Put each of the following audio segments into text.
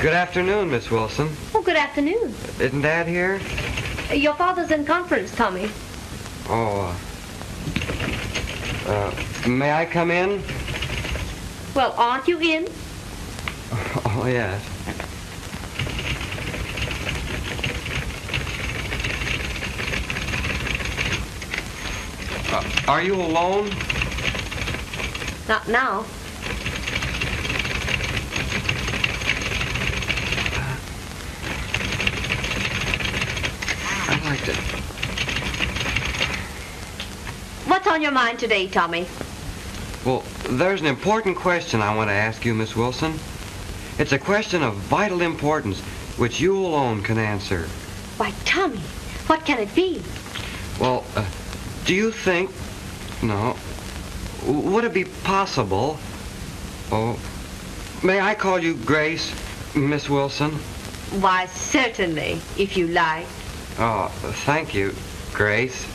Good afternoon, Miss Wilson. Oh, good afternoon. Isn't Dad here? Your father's in conference, Tommy. Oh. Uh, uh, may I come in? Well, aren't you in? Oh, yes. Uh, are you alone? Not now. I'd like to... What's on your mind today, Tommy? Well, there's an important question I want to ask you, Miss Wilson. It's a question of vital importance, which you alone can answer. Why, Tommy, what can it be? Well, uh, do you think... No. Would it be possible... Oh, may I call you Grace, Miss Wilson? Why, certainly, if you like. Oh, thank you, Grace.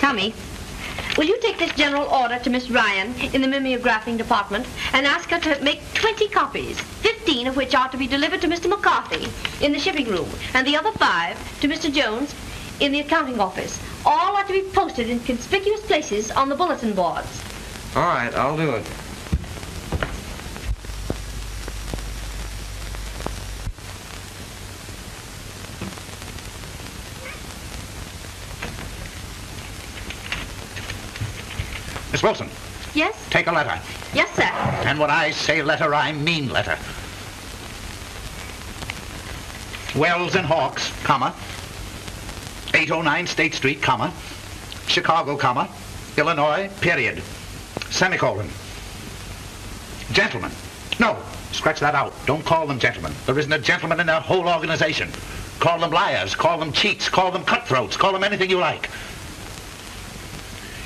Tommy, will you take this general order to Miss Ryan in the mimeographing department and ask her to make 20 copies, 15 of which are to be delivered to Mr. McCarthy in the shipping room, and the other five to Mr. Jones in the accounting office. All are to be posted in conspicuous places on the bulletin boards. All right, I'll do it. Miss Wilson, Yes? take a letter. Yes, sir. And when I say letter, I mean letter. Wells and Hawks, comma. 809 State Street, comma. Chicago, comma. Illinois, period. Semicolon. Gentlemen. No, scratch that out. Don't call them gentlemen. There isn't a gentleman in their whole organization. Call them liars, call them cheats, call them cutthroats, call them anything you like.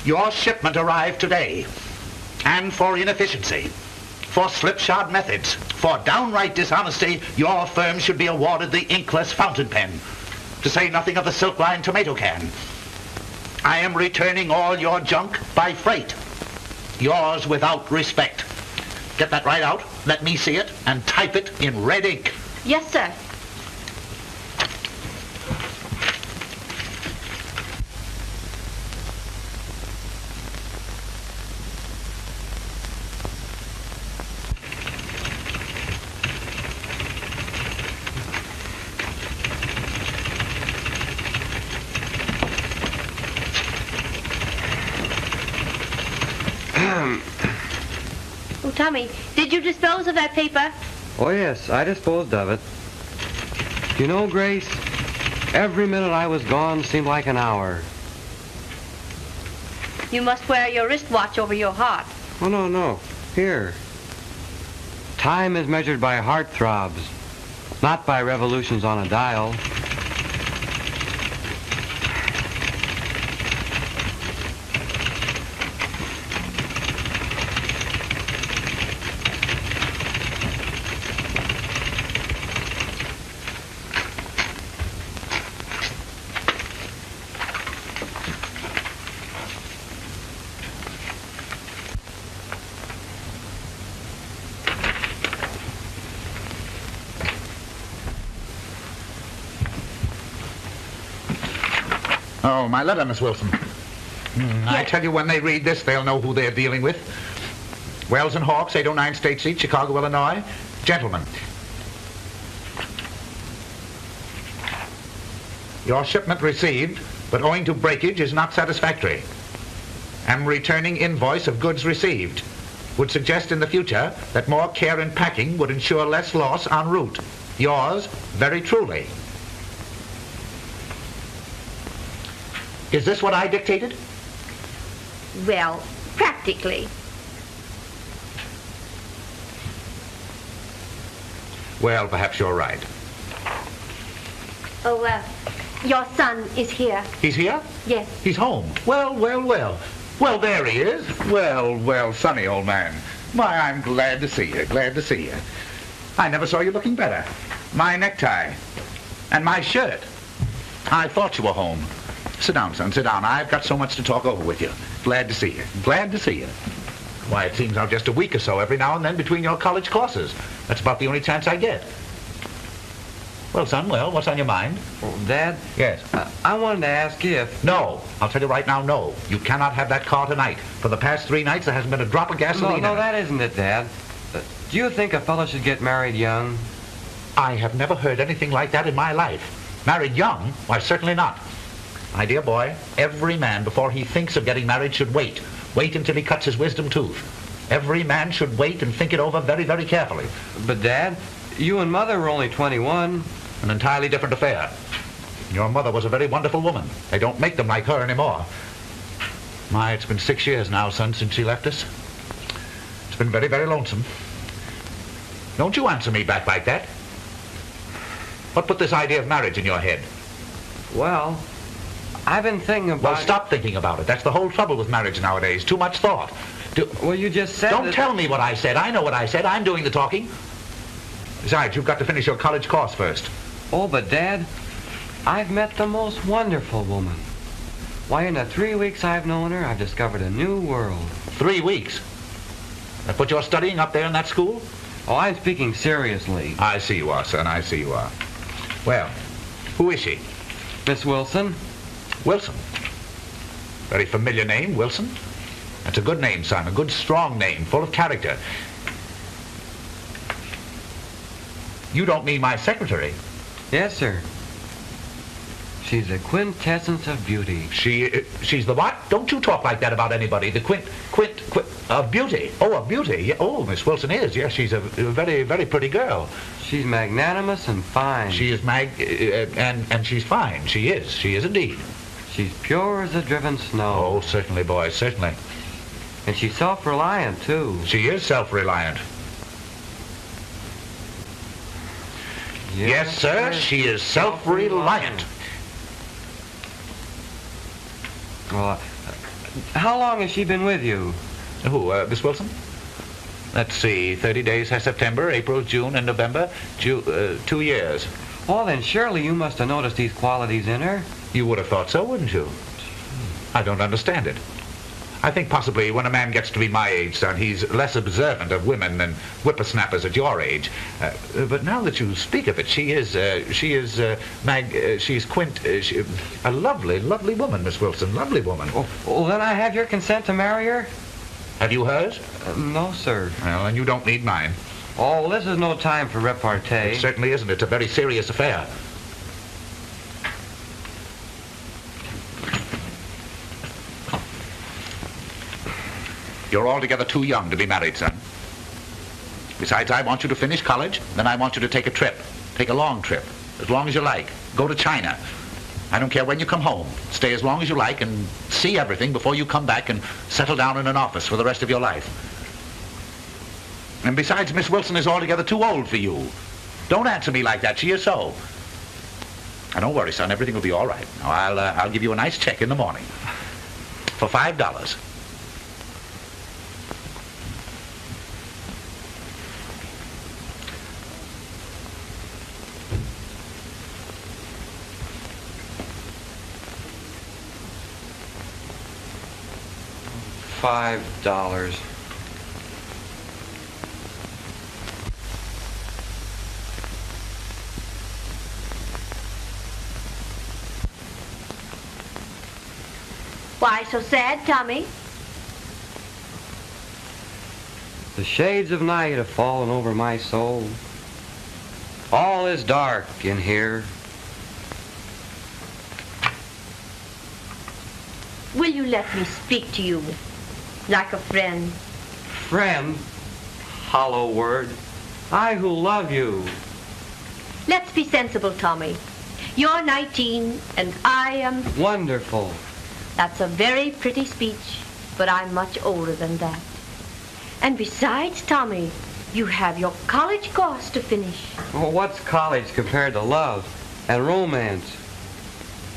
Your shipment arrived today. And for inefficiency, for slipshod methods, for downright dishonesty, your firm should be awarded the inkless fountain pen. To say nothing of the silk-lined tomato can. I am returning all your junk by freight. Yours without respect. Get that right out, let me see it, and type it in red ink. Yes, sir. Oh, Tommy, did you dispose of that paper? Oh, yes, I disposed of it. You know, Grace, every minute I was gone seemed like an hour. You must wear your wristwatch over your heart. Oh, no, no. Here. Time is measured by heart throbs, not by revolutions on a dial. My letter, Miss Wilson. Hmm, I tell you, when they read this, they'll know who they're dealing with. Wells and Hawks, 809 State Street, Chicago, Illinois. Gentlemen. Your shipment received, but owing to breakage is not satisfactory. Am returning invoice of goods received. Would suggest in the future that more care in packing would ensure less loss en route. Yours, very truly. Is this what I dictated? Well, practically. Well, perhaps you're right. Oh, uh, your son is here. He's here? Yes. He's home. Well, well, well. Well, there he is. Well, well, Sonny, old man. Why, I'm glad to see you. Glad to see you. I never saw you looking better. My necktie. And my shirt. I thought you were home. Sit down, son. Sit down. I've got so much to talk over with you. Glad to see you. Glad to see you. Why, it seems I'm just a week or so every now and then between your college courses. That's about the only chance I get. Well, son, well, what's on your mind? Oh, Dad, Yes. uh, I wanted to ask if... No. I'll tell you right now, no. You cannot have that car tonight. For the past three nights, there hasn't been a drop of No, gasoline no, it. that isn't it, Dad. Uh, do you think a fellow should get married young? I have never heard anything like that in my life. Married young? Why, certainly not. My dear boy, every man, before he thinks of getting married, should wait. Wait until he cuts his wisdom tooth. Every man should wait and think it over very, very carefully. But, Dad, you and Mother were only 21. An entirely different affair. Your mother was a very wonderful woman. They don't make them like her anymore. My, it's been six years now, son, since she left us. It's been very, very lonesome. Don't you answer me back like that. What put this idea of marriage in your head? Well, I've been thinking about... Well, stop thinking about it. That's the whole trouble with marriage nowadays. Too much thought. Do, Well, you just said don't that- tell me what I said. I know what I said. I'm doing the talking. Besides, you've got to finish your college course first. Oh, but Dad, I've met the most wonderful woman. Why, in the three weeks I've known her, I've discovered a new world. Three weeks. That's what you're studying up there in that school? Oh, I'm speaking seriously. I see you are, son. I see you are. Well, who is she? Miss Wilson, Wilson. Very familiar name, Wilson. That's a good name, son. A good, strong name, full of character. You don't mean my secretary. yes, sir. She's the quintessence of beauty. She, uh, she's the what? Don't you talk like that about anybody. The quint, quint, quint, of beauty. Oh, of beauty. Yeah, Oh, Miss Wilson is. Yes, she's a, a very, very pretty girl. She's magnanimous and fine. She is mag, uh, uh, and and she's fine. She is. She is indeed. She's pure as the driven snow. Oh, certainly, boy, certainly. And she's self-reliant, too. She is self-reliant. Yes, sir. She is self-reliant. Well, uh, how long has she been with you? Who, uh, Miss Wilson? Let's see. 30 days has September, April, June, and November. Ju- uh, two years. Oh, then surely you must have noticed these qualities in her. You would have thought so, wouldn't you? I don't understand it. I think possibly when a man gets to be my age, son, he's less observant of women than whippersnappers at your age. Uh, but now that you speak of it, she is, uh, she is, uh, Mag, uh, she's Quint, uh, she, a lovely, lovely woman, Miss Wilson, lovely woman. Oh, well, then I have your consent to marry her? Have you hers? Uh, no, sir. Well, and you don't need mine. Oh, this is no time for repartee. It certainly isn't. It's a very serious affair. You're altogether too young to be married, son. Besides, I want you to finish college, then I want you to take a trip. Take a long trip, as long as you like. Go to China. I don't care when you come home. Stay as long as you like and see everything before you come back and settle down in an office for the rest of your life. And besides, Miss Wilson is altogether too old for you. Don't answer me like that. She is so. Now, don't worry, son. Everything will be all right. Now, I'll, uh, I'll give you a nice check in the morning for $5. Five dollars. Why so sad, Tommy? The shades of night have fallen over my soul. All is dark in here. Will you let me speak to you like a friend? Friend, hollow word. I who love you. Let's be sensible, Tommy. You're 19 and I am... Wonderful. That's a very pretty speech, but I'm much older than that. And besides, Tommy, you have your college course to finish. Well, what's college compared to love and romance?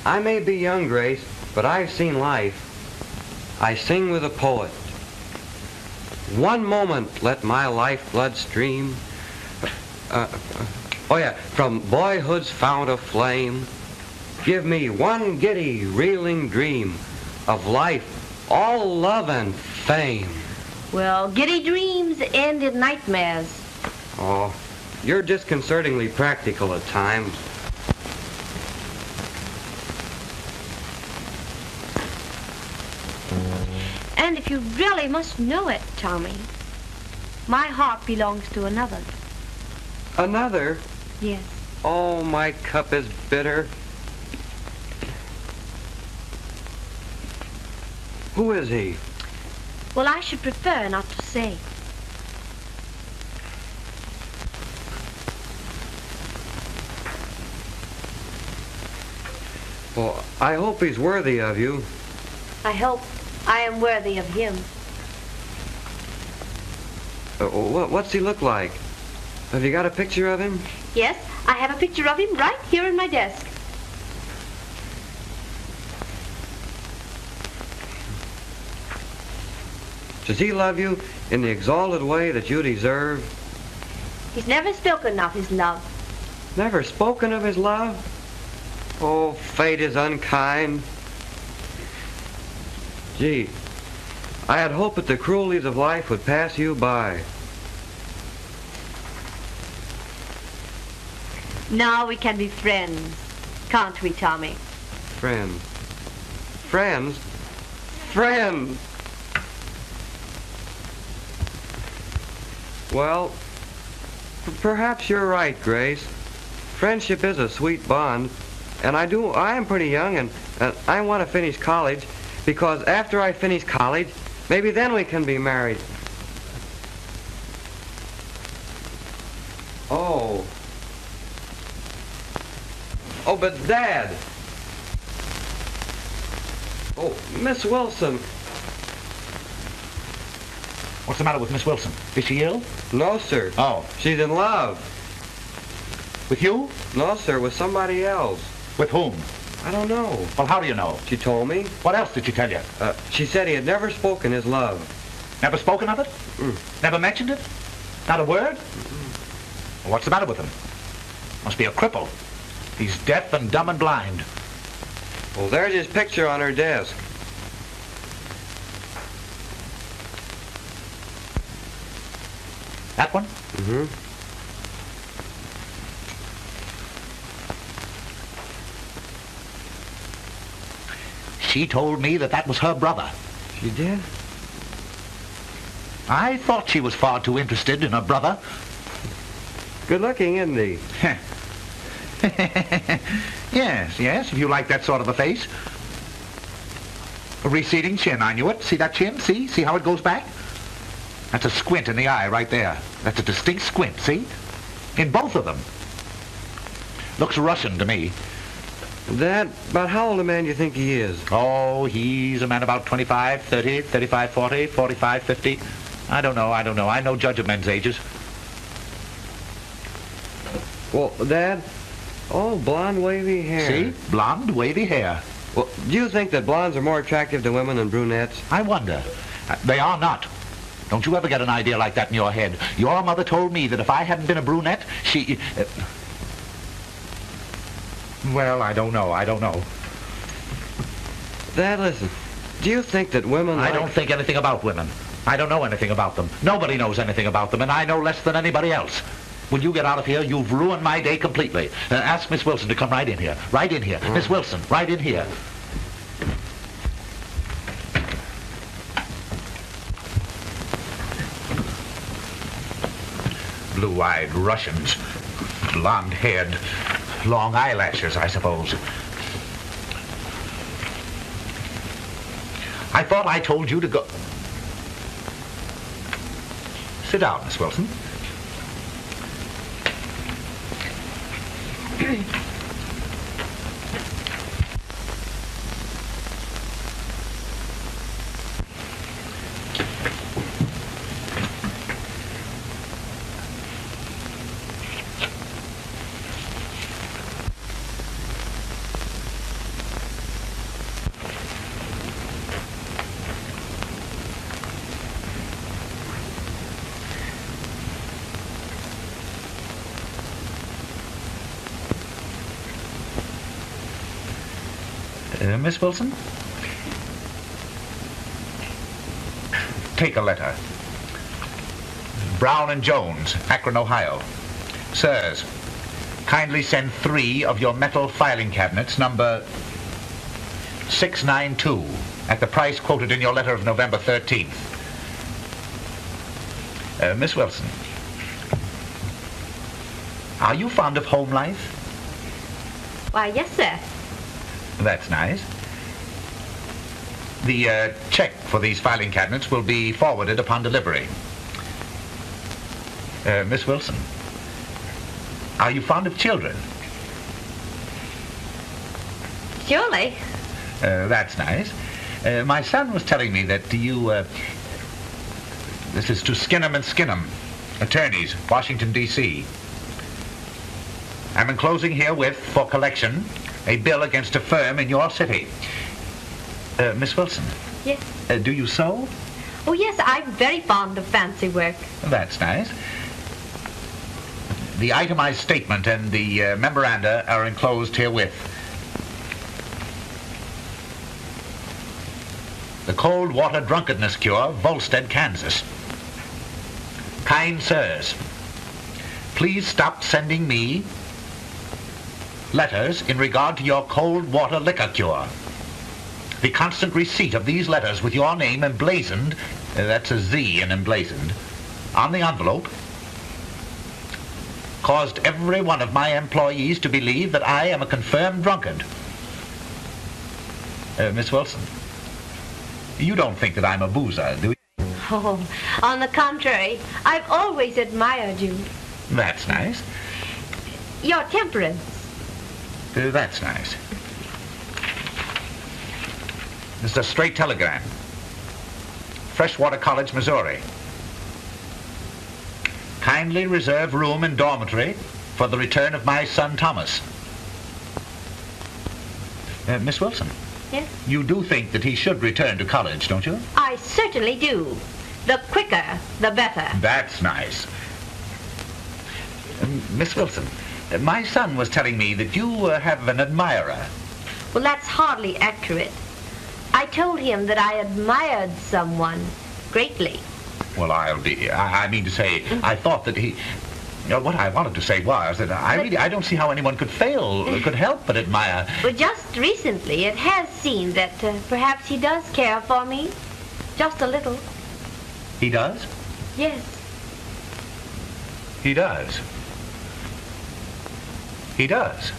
I may be young, Grace, but I've seen life. I sing with a poet. One moment let my lifeblood stream. Uh, uh, oh yeah, from boyhood's fount of flame. Give me one giddy, reeling dream of life all love and fame. Well, giddy dreams end in nightmares. Oh, you're disconcertingly practical at times. And if you really must know it, Tommy, my heart belongs to another. Another? Yes. Oh, my cup is bitter. Who is he? Well, I should prefer not to say. Well, I hope he's worthy of you. I hope I am worthy of him. Uh, what, what's he look like? Have you got a picture of him? Yes, I have a picture of him right here in my desk. Does he love you in the exalted way that you deserve? He's never spoken of his love. Never spoken of his love? Oh, fate is unkind. Gee, I had hoped that the cruelties of life would pass you by. Now we can be friends, can't we, Tommy? Friends. Friends? Friends! Well, perhaps you're right, Grace. Friendship is a sweet bond, and I do, I am pretty young, and, and I want to finish college, because after I finish college, maybe then we can be married. Oh. Oh, but Dad! Oh, Miss Wilson. What's the matter with Miss Wilson? Is she ill? No, sir. Oh. She's in love. With you? No, sir, with somebody else. With whom? I don't know. Well, how do you know? She told me. What else did she tell you? Uh, she said he had never spoken his love. Never spoken of it? Mm. Never mentioned it? Not a word? Well, what's the matter with him? Must be a cripple. He's deaf and dumb and blind. Well, there's his picture on her desk. That one? Mm-hmm. She told me that that was her brother. She did? I thought she was far too interested in her brother. Good looking, isn't he? yes, yes, if you like that sort of a face. A receding chin, I knew it. See that chin? See? See how it goes back? That's a squint in the eye right there. That's a distinct squint, see? In both of them. Looks Russian to me. Dad, about how old a man do you think he is? Oh, he's a man about 25, 30, 35, 40, 45, 50. I don't know, I don't know. I no judge of men's ages. Well, Dad, oh, blonde, wavy hair. See? Blonde, wavy hair. Well, do you think that blondes are more attractive to women than brunettes? I wonder. Uh, They are not. Don't you ever get an idea like that in your head. Your mother told me that if I hadn't been a brunette, she... Uh, well, I don't know. I don't know. Dad, listen. Do you think that women I like- don't think anything about women. I don't know anything about them. Nobody knows anything about them, and I know less than anybody else. Will you get out of here? You've ruined my day completely. Uh, ask Miss Wilson to come right in here. Right in here. Miss Wilson, right in here. Blue-eyed Russians. Blonde-haired. Long eyelashes, I suppose. I thought I told you to go... Sit down, Miss Wilson. Uh, Miss Wilson? take a letter. Brown and Jones, Akron, Ohio. Sirs, kindly send three of your metal filing cabinets, number 692, at the price quoted in your letter of November 13th. Uh, Miss Wilson, are you fond of home life? Why, yes, sir. That's nice. The uh, check for these filing cabinets will be forwarded upon delivery. Uh, Miss Wilson, are you fond of children? Surely. Uh, that's nice. Uh, my son was telling me that you, uh, this is to Skinnem and Skinnem, attorneys, Washington, D.C. I'm enclosing herewith for collection a bill against a firm in your city. Uh, Miss Wilson, Yes. uh, do you sew? Oh, yes, I'm very fond of fancy work. That's nice. The itemized statement and the uh, memoranda are enclosed herewith. The Cold Water Drunkenness Cure, Volstead, Kansas. Kind sirs, please stop sending me letters in regard to your cold water liquor cure. The constant receipt of these letters with your name emblazoned, uh, that's a Z in emblazoned, on the envelope caused every one of my employees to believe that I am a confirmed drunkard. Uh, Miss Wilson, you don't think that I'm a boozer, do you? Oh, on the contrary, I've always admired you. That's nice. Your temperance. Uh, that's nice. This is a straight telegram. Freshwater College, Missouri. Kindly reserve room in dormitory for the return of my son Thomas. Uh, Miss Wilson, Yes? you do think that he should return to college, don't you? I certainly do. The quicker, the better. That's nice. Um, Miss Wilson, uh, my son was telling me that you uh, have an admirer. Well, that's hardly accurate. I told him that I admired someone greatly. Well, I'll be. I, I mean to say, I thought that he. uh, what I wanted to say was that I But- really I don't see how anyone could fail, could help but admire. But just recently, it has seemed that uh, perhaps he does care for me. Just a little. He does. Yes. He does. He does.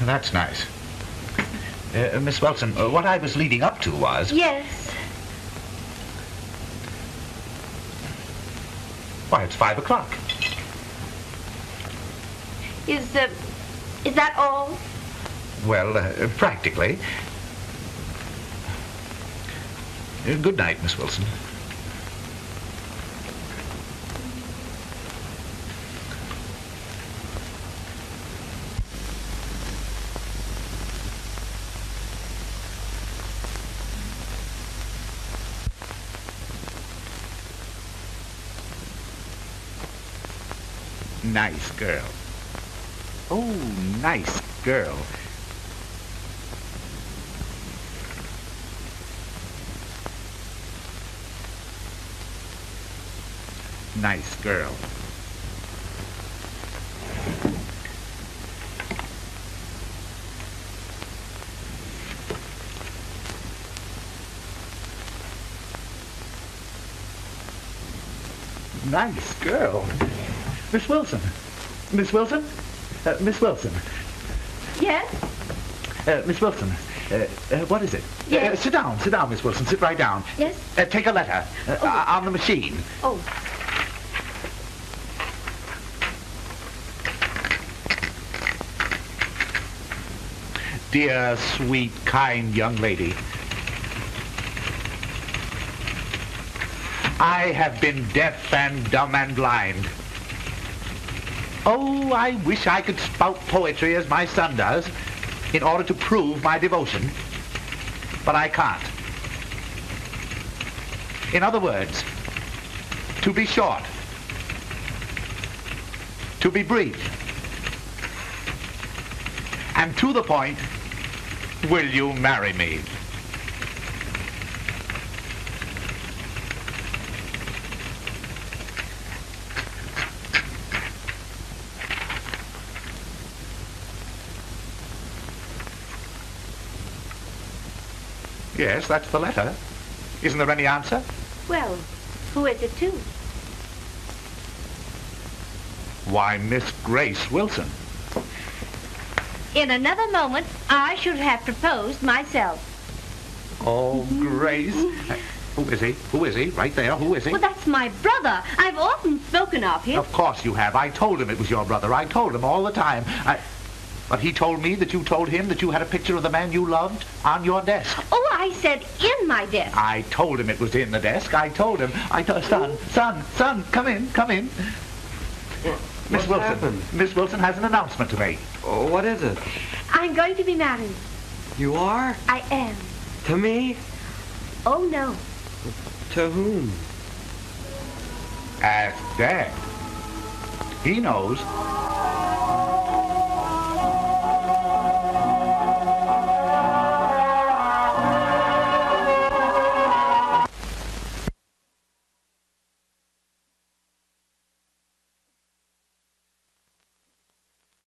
That's nice. Uh, Miss Wilson, uh, what I was leading up to was. Yes. Why, it's five o'clock. Is, uh, is that all? Well, uh, practically. Uh, good night, Miss Wilson. Nice girl. Oh, nice girl. Nice girl. Nice girl. Miss Wilson. Miss Wilson? Uh, Miss Wilson. Yes. Uh, Miss Wilson. Uh, uh, what is it? Yes. Uh, sit down. Sit down, Miss Wilson. Sit right down. Yes. Uh, take a letter uh, uh, on the machine. Oh, Dear, sweet, kind young lady. I have been deaf and dumb and blind. Oh, I wish I could spout poetry as my son does in order to prove my devotion. But I can't. In other words, to be short, to be brief, and to the point, will you marry me? Yes, that's the letter. Isn't there any answer? Well, who is it to? Why, Miss Grace Wilson. In another moment, I should have proposed myself. Oh, Grace. Who is he? Who is he? Right there. Who is he? Well, that's my brother. I've often spoken of him. Of course you have. I told him it was your brother. I told him all the time. I... But he told me that you told him that you had a picture of the man you loved on your desk. Oh, I said in my desk. I told him it was in the desk. I told him. I told son, son, son, come in, come in. Miss What's Wilson. happened? Miss Wilson has an announcement to make. Oh, what is it? I'm going to be married. You are? I am. To me? Oh, no. To whom? Ask Dad. He knows.